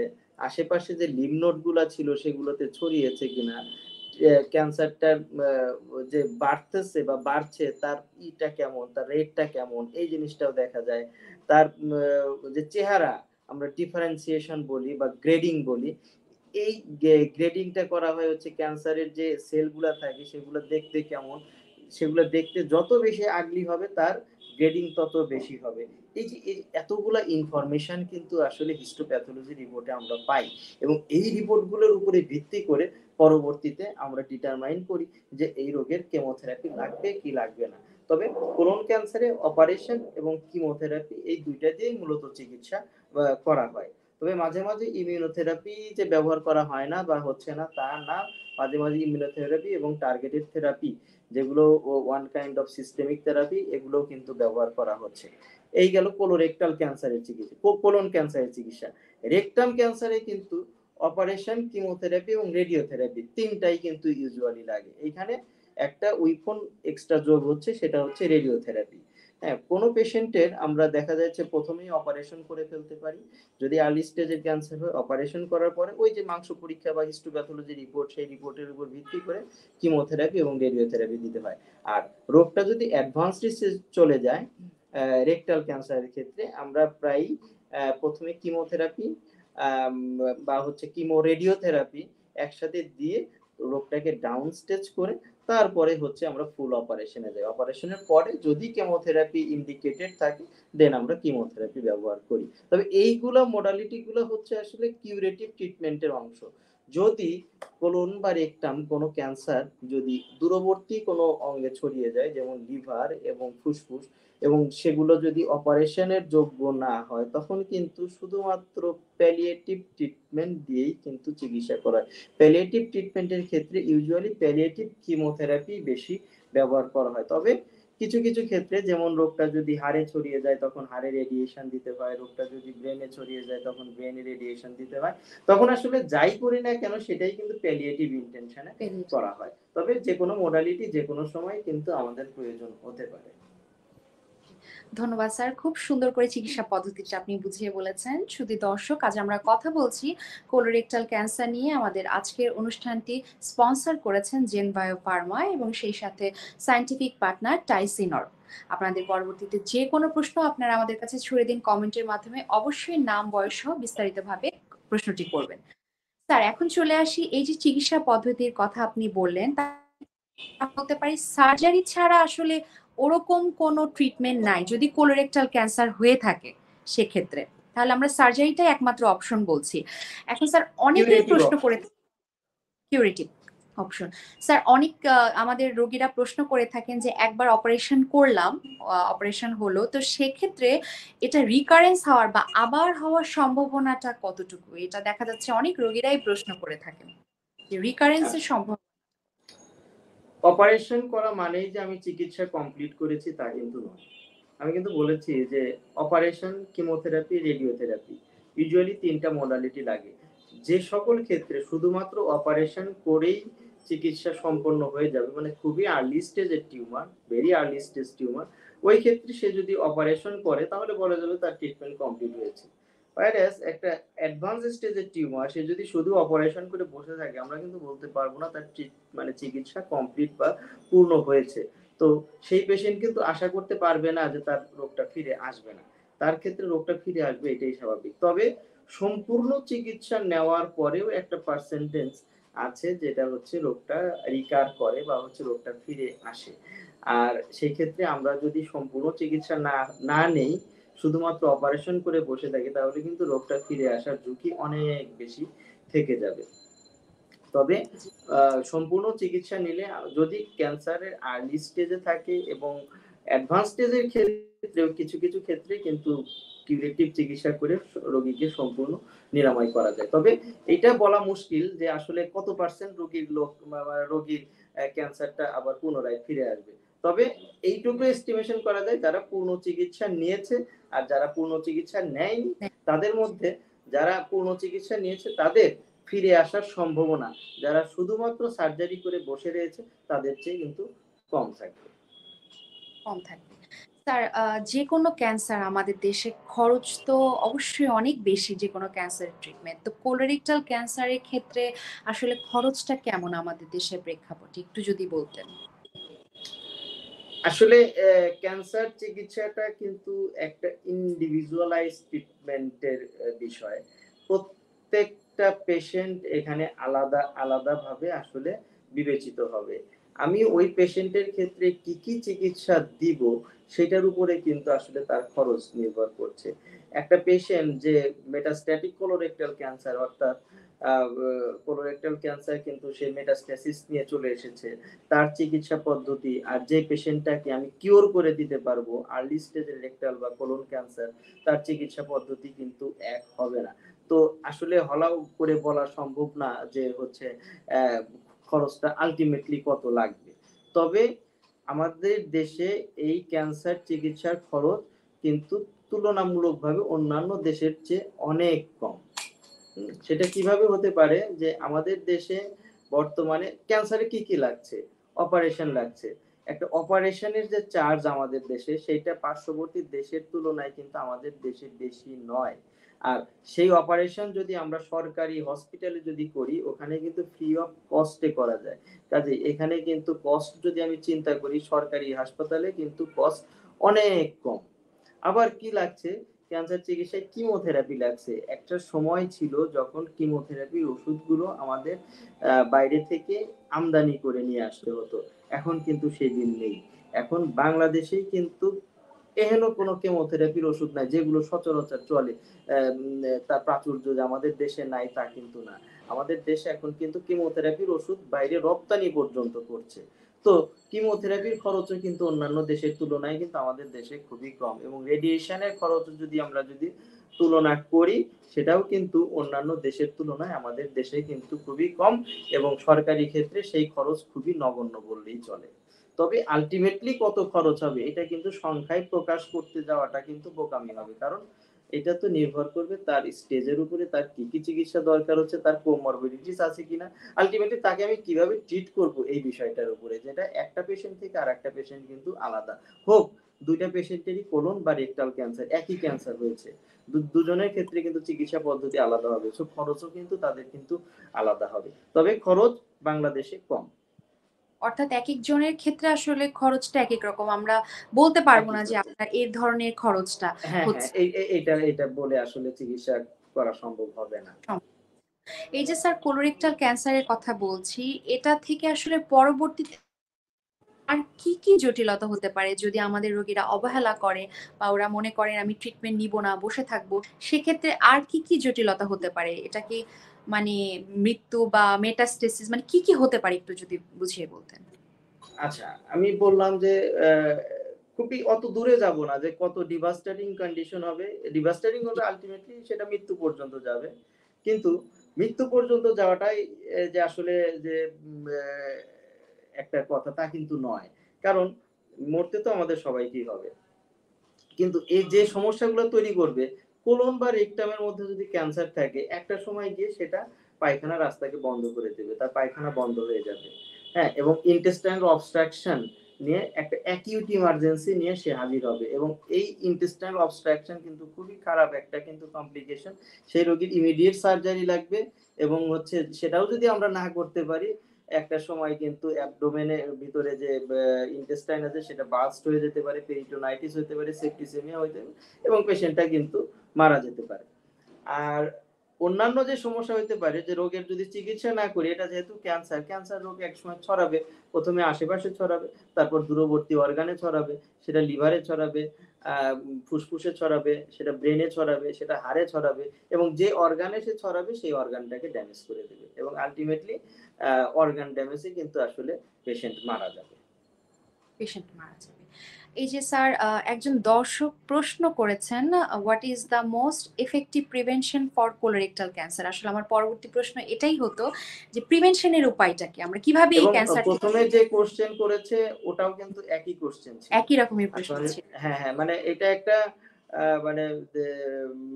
আশেপাশে যে লিমনোডগুলা ছিল সেগুলোতে ছড়িয়েছে কিনা ক্যান্সারটার যে বাড়তেছে বা বাড়ছে তার ইটা কেমন, তার রেটটা কেমন, এই জিনিসটাও দেখা যায়। তার যে চেহারা, আমরা ডিফারেন্সিয়েশন বলি বা গ্রেডিং বলি, এই গ্রেডিংটা করা হয় হচ্ছে ক্যান্সারের যে সেলগুলা থাকে সেগুলো দেখতে কেমন, সেগুলো দেখতে যত বেশি আগলি হবে তার গ্রেডিং তত বেশি হবে। এই যে এতগুলা ইনফরমেশন কিন্তু আসলে হিস্টোপ্যাথোলজি রিপোর্টে আমরা পাই এবং এই রিপোর্টগুলোর উপরে ভিত্তি করে পরবর্তীতে আমরা ডিটারমাইন করি যে এই রোগের কেমোথেরাপি লাগবে কি লাগবে না। তবে কোলন ক্যান্সারে অপারেশন এবং কিমোথেরাপি এই দুইটা দিয়েই মূলত চিকিৎসা করা হয়। তবে মাঝে মাঝে ইমিউনোথেরাপি যে ব্যবহার করা হয় না বা হচ্ছে না, তা না। মাঝে মাঝে ইমিউনোথেরাপি এবং টার্গেটেড থেরাপি যেগুলো one kind of systemic therapy এগুলো কিন্তু ব্যবহার করা হচ্ছে। এই গেল কোলোরেক্টাল ক্যান্সারের চিকিৎসা কোলন ক্যান্সারের চিকিৎসা। রেকটাম ক্যান্সারে কিন্তু অপারেশন কিমোথেরাপি এবং রেডিওথেরাপি তিনটাই কিন্তু ইউজুয়ালি লাগে। এখানে একটা উইপন এক্সট্রা যোগ হচ্ছে, সেটা হচ্ছে রেডিওথেরাপি হ্যাঁ কোনো পেশেন্টের আমরা দেখা যাচ্ছে প্রথমেই অপারেশন করে ফেলতে পারি। যদি আর্লি স্টেজের ক্যান্সার হয় অপারেশন করার পরে ওই যে মাংস পরীক্ষা বা হিস্টোপ্যাথোলজি রিপোর্ট সেই রিপোর্টের উপর ভিত্তি করে কিমোথেরাপি এবং রেডিওথেরাপি দিতে হয়। আর রোগটা যদি অ্যাডভান্স স্টেজ চলে যায় রেকটাল ক্যান্সারের ক্ষেত্রে আমরা প্রায় প্রথমে কিমোথেরাপি বা হচ্ছে কিমো রেডিওথেরাপি একসাথে দিয়ে রোগটাকে ডাউন স্টেজ করে তারপরে হচ্ছে আমরা ফুল অপারেশনে যাই। অপারেশনের পরে যদি কেমোথেরাপি ইন্ডিকেটেড থাকে দেন আমরা কিমোথেরাপি ব্যবহার করি। তবে এইগুলো মোডালিটি গুলো হচ্ছে আসলে কিউরেটিভ ট্রিটমেন্টের অংশ। যদি কোলন বা রেকটাম কোনো ক্যান্সার যদি দূরবর্তী কোনো অঙ্গে ছড়িয়ে যায়, যেমন লিভার এবং ফুসফুস এবং সেগুলো যদি অপারেশনের যোগ্য না হয় তখন কিন্তু শুধুমাত্র প্যালিয়েটিভ ট্রিটমেন্ট দিয়েই কিন্তু চিকিৎসা করা হয়। প্যালিয়েটিভ ট্রিটমেন্টের ক্ষেত্রে ইউজুয়ালি প্যালিয়েটিভ কিমোথেরাপি বেশি ব্যবহার করা হয়। তবে কিছু কিছু ক্ষেত্রে যেমন রোগটা যদি হাড়ে ছড়িয়ে যায় তখন হাড়ে রেডিয়েশন দিতে হয়। রোগটা যদি ব্রেনে ছড়িয়ে যায় তখন ব্রেনে রেডিয়েশন দিতে হয়। তখন আসলে যাই করি না কেন সেটাই কিন্তু প্যালিয়েটিভ ইন্টেনশনে করা হয়। তবে যে কোনো মোডালিটি যে কোনো সময় কিন্তু আমাদের প্রয়োজন হতে পারে। ধন্যবাদ, স্যার। খুব সুন্দর করে চিকিৎসা পদ্ধতিটা আপনি বুঝিয়ে বলেছেন। শুধু দর্শক, আজ আমরা কথা বলছি কোলোরেক্টাল ক্যান্সার নিয়ে। আমাদের আজকের অনুষ্ঠানটি স্পন্সর করেছেন জেন বায়ো ফার্মা এবং সেই সাথে সায়েন্টিফিক পার্টনার টাইসিনর আপনাদের পরবর্তীতে যে কোনো প্রশ্ন আপনারা আমাদের কাছে ছুড়ে দিন কমেন্টের মাধ্যমে। অবশ্যই নাম, বয়স সহ বিস্তারিতভাবে প্রশ্নটি করবেন। স্যার, এখন চলে আসি। এই যে চিকিৎসা পদ্ধতির কথা আপনি বললেন বলতে পারি সার্জারি ছাড়া আসলে ওরকম কোনো ট্রিটমেন্ট নাই। যদি কোলোরেক্টাল ক্যান্সার হয়ে থাকে সেক্ষেত্রে তাহলে আমরা সার্জারিটাই একমাত্র অপশন বলছি। এখন স্যার অনেকেই প্রশ্ন করে কিউরেটিভ অপশন স্যার অনেক আমাদের রোগীরা প্রশ্ন করে থাকেন যে একবার অপারেশন করলাম অপারেশন হলো তো সেক্ষেত্রে এটা রিকারেন্স হওয়ার বা আবার হওয়ার সম্ভাবনাটা কতটুকু? এটা দেখা যাচ্ছে অনেক রোগীরাই প্রশ্ন করে থাকেন যে রিকারেন্সের সম্ভব অপারেশন করা মানেই যে আমি চিকিৎসা কমপ্লিট করেছি তা কিন্তু নয়। আমি কিন্তু বলেছি যে অপারেশন কিমোথেরাপি রেডিওথেরাপি ইউজুয়ালি তিনটা মোডালিটি লাগে। যে সকল ক্ষেত্রে শুধুমাত্র অপারেশন করেই চিকিৎসা সম্পন্ন হয়ে যাবে মানে খুবই আর্লি স্টেজের tumour very early stage tumour ওই ক্ষেত্রে সে যদি অপারেশন করে, তাহলে বলা যাবে তার ট্রিটমেন্ট কমপ্লিট হয়েছে। ভাইরাস একটা অ্যাডভান্স স্টেজের টিউমার সে যদি শুধু অপারেশন করে বসে থাকে, আমরা কিন্তু বলতে পারব না তার মানে চিকিৎসা কমপ্লিট বা পূর্ণ হয়েছে। তো সেই পেশেন্ট কিন্তু আশা করতে পারবে না যে তার রোগটা ফিরে আসবে না। তার ক্ষেত্রে রোগটা ফিরে আসবে, এটাই স্বাভাবিক। তবে সম্পূর্ণ চিকিৎসা নেওয়ার পরেও একটা পার্সেন্টেজ আছে যেটা হচ্ছে রোগটা রিকার করে বা হচ্ছে রোগটা ফিরে আসে। আর সেই ক্ষেত্রে আমরা যদি সম্পূর্ণ চিকিৎসা না না নেই শুধুমাত্র অপারেশন করে বসে থাকি, তাহলে কিন্তু রোগটা ফিরে আসার ঝুঁকি অনেক বেশি থেকে যাবে। তবে সম্পূর্ণ চিকিৎসা নিলে যদি ক্যান্সারের আর্লি স্টেজে থাকে এবং অ্যাডভান্স স্টেজের ক্ষেত্রেও কিছু কিছু ক্ষেত্রে কিন্তু কিউরেটিভ চিকিৎসা করে রোগীকে সম্পূর্ণ নিরাময় করা যায়। তবে এটা বলা মুশকিল যে আসলে কত পার্সেন্ট রোগীর লোক রোগীর ক্যান্সারটা আবার পুনরায় ফিরে আসবে। তবে এইটুকু এস্টিমেশন করা যায়, যারা পূর্ণ চিকিৎসা নিয়েছে আর যারা পূর্ণ চিকিৎসা নেয়নি তাদের মধ্যে যারা পূর্ণ চিকিৎসা নিয়েছে তাদের ফিরে আসার সম্ভাবনা। যারা শুধুমাত্র সার্জারি করে বসে রয়েছে তাদের চেয়ে কিন্তু কম থাকবে। কম থাকবে। স্যার আ যেকোনো ক্যান্সার আমাদের দেশে খরচ তো অবশ্যই অনেক বেশি যেকোনো ক্যান্সারের ট্রিটমেন্ট। তো কোলোরেক্টাল ক্যান্সারের ক্ষেত্রে আসলে খরচটা কেমন আমাদের দেশের প্রেক্ষাপটে? একটু যদি বলতেন? আসলে ক্যান্সার চিকিৎসাটা কিন্তু একটা ইন্ডিভিজুয়ালাইজড ট্রিটমেন্ট এর বিষয়। প্রত্যেকটা পেশেন্ট এখানে আলাদা, আলাদাভাবে আসলে বিবেচিত হবে। আমি ওই পেশেন্টের ক্ষেত্রে কি, কি চিকিৎসা দিব সেটার উপরে কিন্তু আসলে তার খরচ নির্ভর করছে। একটা পেশেন্ট যে মেটাস্ট্যাটিক কোলোরেক্টাল ক্যান্সার অর্থাৎ কোলোরেক্টাল ক্যান্সার কিন্তু সে মেটাস্ট্যাসিস নিয়ে চলে এসেছে। তার চিকিৎসা পদ্ধতি আর যে পেশেন্টটাকে আমি কিওর করে দিতে পারব আর্লি স্টেজের রেকটাল বা কোলন ক্যান্সার তার চিকিৎসা পদ্ধতি কিন্তু এক হবে না। তো আসলে হলাও করে বলা সম্ভব না যে হচ্ছে খরচটা আল্টিমেটলি কত লাগবে। তবে আমাদের দেশে এই ক্যান্সার চিকিৎসার খরচ কিন্তু তুলনামূলকভাবে অন্যান্য দেশের চেয়ে অনেক কম। সেটা কীভাবে হতে পারে যে আমাদের দেশে বর্তমানে ক্যান্সারে কি, কি লাগছে? অপারেশন লাগছে। একটা অপারেশনের যে চার্জ আমাদের দেশে সেইটা পার্শ্ববর্তী দেশের তুলনায় কিন্তু আমাদের দেশে বেশি নয়। আর সেই অপারেশন যদি আমরা সরকারি হসপিটালে যদি করি ওখানে কিন্তু ফ্রি অফ কস্ট করা যায়। কাজে এখানে কিন্তু কস্ট যদি আমি চিন্তা করি সরকারি হাসপাতালে কিন্তু কস্ট অনেক কম। আবার কি লাগছে? ক্যান্সার চিকিৎসায় কিমোথেরাপি লাগছে। একটা সময় ছিল যখন কিমোথেরাপির ওষুধগুলো আমাদের বাইরে থেকে আমদানি করে নিয়ে আসতে হতো। এখন কিন্তু সেদিন নেই। এখন বাংলাদেশেই কিন্তু এহেন কোনো কেমোথেরাপির ওষুধ নাই, যেগুলো সচরাচর চলে। তার প্রাচুর্য যে আমাদের দেশে নাই তা কিন্তু না। আমাদের দেশে এখন কিন্তু কেমোথেরাপির ওষুধ বাইরে রপ্তানি পর্যন্ত করছে। তো কিমোথেরাপির খরচও কিন্তু অন্যান্য দেশের তুলনায় কিন্তু আমাদের দেশে খুবই কম এবং রেডিয়েশন এর খরচও যদি আমরা যদি তুলনা করি, সেটাও কিন্তু অন্যান্য দেশের তুলনায় আমাদের দেশে কিন্তু খুবই কম এবং সরকারি ক্ষেত্রে সেই খরচ খুবই নগণ্য বললেই চলে। তবে আলটিমেটলি কত খরচ হবে, এটা কিন্তু সংখ্যায় প্রকাশ করতে যাওয়াটা কিন্তু বোকামি হবে। কারণ এটা তো নির্ভর করবে তার স্টেজের উপরে তার কি, কি চিকিৎসা দরকার হচ্ছে, তার কোমরবিডিটিস আছে কিনা। আল্টিমেটলি তাকে আমি কীভাবে ট্রিট করব এই বিষয়টার উপরে। যেটা একটা পেশেন্ট থেকে আরেকটা পেশেন্ট কিন্তু আলাদা। হোক ২ টা পেশেন্টেরই কোলন বা রেকটাল ক্যান্সার একই ক্যান্সার হয়েছে। দুজনের ক্ষেত্রে কিন্তু চিকিৎসা পদ্ধতি আলাদা হবে। সো খরচও কিন্তু তাদের কিন্তু আলাদা হবে। তবে খরচ বাংলাদেশে কম। অর্থাৎ একেক জনের ক্ষেত্রে আসলে খরচটা একেক রকম। আমরা বলতে পারব না যে আপনার এই ধরনের খরচটা হ্যাঁ, হ্যাঁ। এইটা এইটা বলে আসলে চিকিৎসা করা সম্ভব হবে না। এই যে স্যার কোলোরেক্টাল ক্যান্সারের কথা বলছি, এটা থেকে আসলে পরবর্তীতে আর কি, কি জটিলতা হতে পারে যদি আমাদের রোগীরা অবহেলা করে বা ওরা মনে করেন আমি ট্রিটমেন্ট নিব না, বসে থাকব। সেক্ষেত্রে আর কি, কি জটিলতা হতে পারে? এটা কি মানে মৃত্যু বা মেটাস্টেসিস মানে কি, কি হতে পারে একটু যদি বুঝিয়ে বলতেন? আচ্ছা, আমি বললাম যে খুবই অত দূরে যাব না যে কত ডিভাস্টেটিং কন্ডিশন হবে। ডিভাস্টেটিং হলে আল্টিমেটলি সেটা মৃত্যু পর্যন্ত যাবে। কিন্তু মৃত্যু পর্যন্ত যাওয়াটাই যে আসলে যে একটা কথা তা কিন্তু নয়। কারণ মরতে তো আমাদের সবাইকেই হবে। কিন্তু এই যে সমস্যাগুলো তৈরি করবে কোলন বা রেকটাম এর মধ্যে যদি ক্যান্সার থাকে একটা সময় গিয়ে সেটা পায়খানা রাস্তাকে বন্ধ করে দেবে। তার পায়খানা বন্ধ হয়ে যাবে। হ্যাঁ? এবং ইন্টেস্টাইনাল অবস্ট্রাকশন নিয়ে একটা অ্যাকিউট ইমার্জেন্সি নিয়ে সে হাজির হবে এবং এই ইন্টেস্টাইনাল অবস্ট্রাকশন কিন্তু খুবই খারাপ একটা কিন্তু কমপ্লিকেশন। সেই রোগীর ইমিডিয়েট সার্জারি লাগবে এবং হচ্ছে সেটাও যদি আমরা না করতে পারি একটা সময় কিন্তু অ্যাবডোমেনের ভিতরে যে ইন্টেস্টাইন আছে সেটা বার্স্ট হয়ে যেতে পারে, পেরিটোনাইটিস হতে পারে, সেপ্টিসেমিয়া হইতে পারে এবং পেশেন্টটা কিন্তু মারা যেতে পারে। আর অন্যান্য যে সমস্যা হইতে পারে যে রোগের যদি চিকিৎসা না করি এটা যেহেতু ক্যান্সার, ক্যান্সার রোগ একসময় ছড়াবে। ১ম এ আশেপাশে ছড়াবে, তারপর দূরবর্তী অর্গানে ছড়াবে, সেটা লিভারে ছড়াবে, ফুসফুসে ছড়াবে, সেটা ব্রেনে ছড়াবে, সেটা হাড়ে ছড়াবে এবং যে অর্গানে সে ছড়াবে সেই অর্গানটাকে ড্যামেজ করে দেবে এবং আল্টিমেটলি অর্গান ড্যামেজে কিন্তু আসলে পেশেন্ট মারা যাবে। পেশেন্ট মারা যাবে। এই যে স্যার একজন দর্শক প্রশ্ন করেছেন, "what is the most effective prevention for colorectal cancer?" আসলে আমার পরবর্তী প্রশ্ন এটাই হতো যে প্রিভেনশন এর উপায়টা কি? আমরা কীভাবে এই ক্যান্সার ১ম এ যে কোয়েশ্চেন করেছে ওটাও কিন্তু একই কোয়েশ্চেন ছিল। একই রকমের প্রশ্ন ছিল। হ্যাঁ, হ্যাঁ। মানে এটা একটা মানে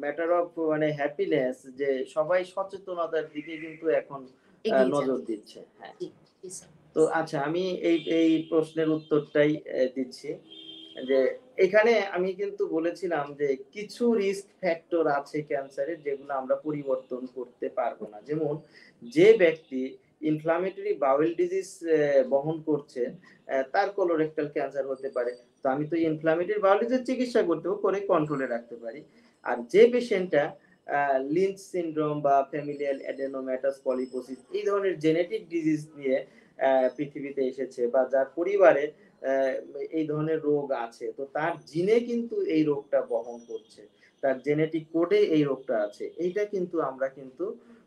ম্যাটার অফ মানে হ্যাপিনেস যে সবাই সচেতনতার দিকে কিন্তু এখন নজর দিচ্ছে। হ্যাঁ। তো আচ্ছা আমি এই এই প্রশ্নের উত্তরটাই দিচ্ছি। যে এখানে আমি কিন্তু বলেছিলাম যে কিছু রিস্ক ফ্যাক্টর আছে ক্যান্সারের যেগুলো আমরা পরিবর্তন করতে পারব না। যেমন যে ব্যক্তি ইনফ্লামেটরি বাউল ডিজিজ বহন করছে তার কোলোরেক্টাল ক্যান্সার হতে পারে। তো আমি তো ইনফ্লামেটরি বাউল ডিজিজ চিকিৎসা করতে করে কন্ট্রোলে রাখতে পারি। আর যে পেশেন্টটা লিঞ্চ সিন্ড্রোম বা ফ্যামিলিয়াল অ্যাডেনোম্যাটাস পলিপোসিস এই ধরনের জেনেটিক ডিজিজ নিয়ে পৃথিবীতে এসেছে বা যার পরিবারে এই ধরনের রোগ আছে। তো তার জিনে কিন্তু এই রোগটা বহন করছে। তার জেনেটিক কোডে এই রোগটা আছে। এইটা কিন্তু আমরা কিন্তু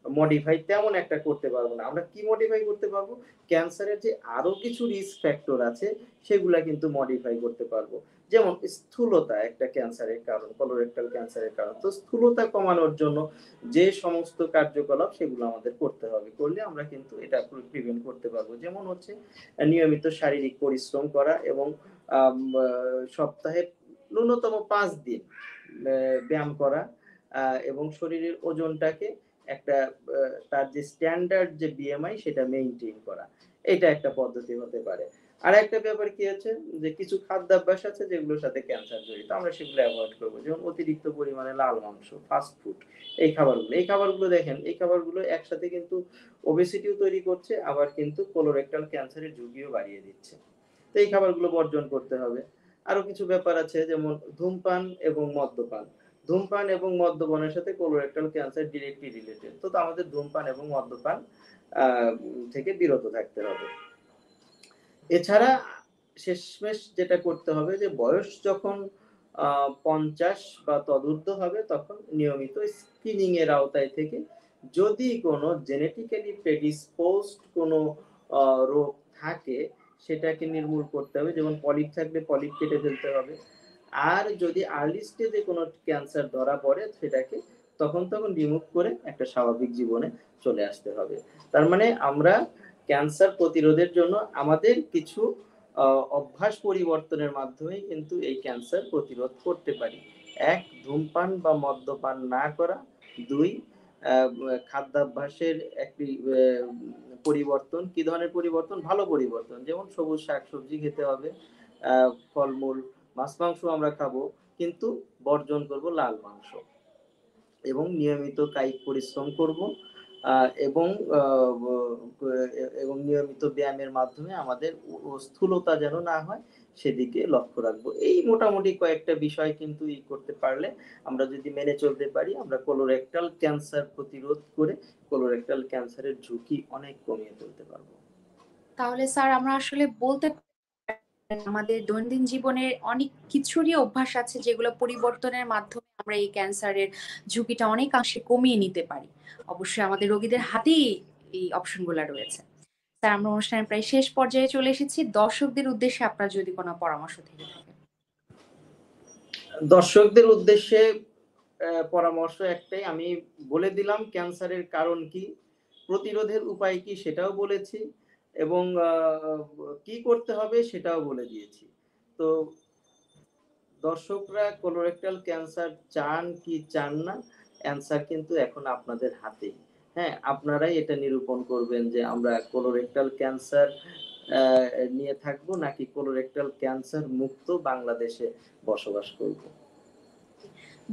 মডিফাই তেমন একটা করতে পারব না। আমরা কি মডিফাই করতে পারব? ক্যান্সারের যে আরও কিছু রিস্ক ফ্যাক্টর আছে, সেগুলা কিন্তু মডিফাই করতে পারব। যেমন স্থূলতা একটা ক্যান্সারের কারণ কলোরেক্টাল ক্যান্সারের কারণ। তো স্থূলতা কমানোর জন্য যে সমস্ত কার্যকলাপ সেগুলো আমাদের করতে হবে। করলে আমরা কিন্তু এটা প্রিভেন্ট করতে পারব। যেমন হচ্ছে নিয়মিত শারীরিক পরিশ্রম করা এবং সপ্তাহে ন্যূনতম পাঁচ দিন ব্যায়াম করা এবং শরীরের ওজনটাকে একটা তার যে স্ট্যান্ডার্ড যে বিএমআই সেটা মেনটেন করা। এটা একটা পদ্ধতি হতে পারে। আর একটা ব্যাপার কি আছে? যে কিছু খাদ্যাভ্যাস আছে যেগুলোর সাথে ক্যান্সার জড়িত, আমরা সেগুলো অ্যাভয়েড করব। যেমন অতিরিক্ত পরিমাণে লাল মাংস ফাস্ট ফুড এই খাবারগুলো। এই খাবারগুলো দেখেন, এই খাবারগুলো একসাথে কিন্তু ওবেসিটিও তৈরি করছে, আবার কিন্তু কোলোরেক্টাল ক্যান্সারের ঝুঁকিও বাড়িয়ে দিচ্ছে। তো এই খাবারগুলো বর্জন করতে হবে। আরও কিছু ব্যাপার আছে, যেমন ধূমপান এবং মদ্যপান। ধূমপান এবং মদ্যপানের সাথে কোলোরেক্টাল ক্যান্সার ডিরেক্টলি রিলেটেড তো আমাদের ধূমপান এবং মদ্যপান থেকে বিরত থাকতে হবে। এছাড়া শেষমেশ যেটা করতে হবে যে বয়স যখন পঞ্চাশ বা তদূর্ধ্ব হবে তখন নিয়মিত স্ক্রিনিং এর আওতায় থেকে যদি কোনো জেনেটিক্যালি প্রেডিসপোজড কোনো রোগ থাকে সেটাকে নির্মূল করতে হবে। যেমন পলিপ থাকলে পলিপ কেটে ফেলতে হবে। আর যদি আর্লি স্টেজে কোনো ক্যান্সার ধরা পড়ে সেটাকে তখন তখন রিমুভ করে একটা স্বাভাবিক জীবনে চলে আসতে হবে। তার মানে আমরা ক্যান্সার প্রতিরোধের জন্য আমাদের কিছু অভ্যাস পরিবর্তনের মাধ্যমে কিন্তু এই ক্যান্সার প্রতিরোধ করতে পারি। এক, ধূমপান বা মদ্যপান না করা। দুই খাদ্যাভ্যাসের একটি পরিবর্তন, কি ধরনের পরিবর্তন? ভালো পরিবর্তন। যেমন সবুজ শাকসবজি খেতে হবে ফলমূল, মাছ মাংস আমরা খাব, কিন্তু বর্জন করব লাল মাংস। এবং নিয়মিত কায়িক পরিশ্রম করব। এবং এবং নিয়মিত ব্যায়ামের মাধ্যমে আমাদের স্থূলতা যেন না হয়, সেদিকে লক্ষ্য রাখব। এই মোটামুটি কয়েকটা বিষয় কিন্তু ই করতে পারলে আমরা যদি মেনে চলতে পারি, আমরা কোলোরেক্টাল ক্যান্সার প্রতিরোধ করে কোলোরেক্টাল ক্যান্সারের ঝুঁকি অনেক কমিয়ে তুলতে পারব। তাহলে স্যার, আমরা আসলে বলতে আমাদের দৈনন্দিন জীবনের অনেক কিছুরই অভ্যাস আছে যেগুলো পরিবর্তনের মাধ্যমে আমরা এই ক্যান্সারের ঝুঁকিটা অনেকাংশে কমিয়ে নিতে পারি। অবশ্যই আমাদের রোগীদের হাতেই এই অপশনগুলো রয়েছে। স্যার, আমরা অনুষ্ঠানের প্রায় শেষ পর্যায়ে চলে এসেছি। দর্শকদের উদ্দেশ্যে আপনার যদি কোনো পরামর্শ থেকে থাকে। দর্শকদের উদ্দেশ্যে পরামর্শ একটাই। আমি বলে দিলাম, ক্যান্সারের কারণ কি, প্রতিরোধের উপায় কি সেটাও বলেছি। এবং কি করতে হবে সেটাও বলে দিয়েছি। তো দর্শকরা কোলোরেক্টাল ক্যান্সার চান কি চান না অ্যান্সার কিন্তু এখন আপনাদের হাতেই। হ্যাঁ আপনারাই এটা নিরূপণ করবেন যে আমরা কোলোরেক্টাল ক্যান্সার নিয়ে থাকব নাকি কোলোরেক্টাল ক্যান্সার মুক্ত বাংলাদেশে বসবাস করব।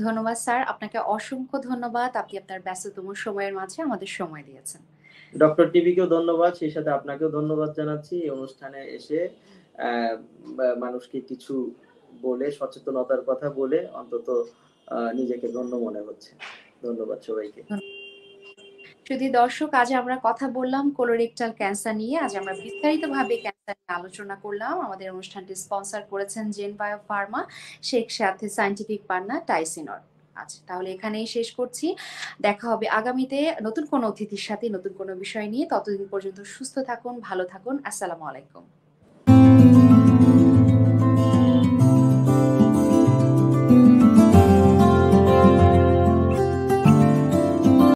ধন্যবাদ, স্যার। আপনাকে অসংখ্য ধন্যবাদ। আপনি আপনার ব্যস্ততম সময়ের মাঝে আমাদের সময় দিয়েছেন। ডক্টর টিভিকেও ধন্যবাদ, সেই সাথে আপনাকেও ধন্যবাদ জানাচ্ছি। এই অনুষ্ঠানে এসে মানুষকে কিছু বলে, সচেতনতার কথা বলে অন্তত নিজেকে ধন্য মনে হচ্ছে। ধন্যবাদ সবাইকে। যদি দর্শক, আজ আমরা কথা বললাম কোলোরেক্টাল ক্যান্সার নিয়ে। আজ আমরা বিস্তারিতভাবে ক্যান্সার নিয়ে আলোচনা করলাম। আমাদের অনুষ্ঠানটি স্পন্সর করেছেন জেন বায়ো ফার্মা শেখ সাথে সায়েন্টিফিক পার্টনার টাইসিনর আচ্ছা তাহলে এখানেই শেষ করছি। দেখা হবে আগামীতে নতুন কোনো অতিথির সাথে, নতুন কোনো বিষয় নিয়ে। ততদিন পর্যন্ত সুস্থ থাকুন, ভালো থাকুন। আসসালামু আলাইকুম।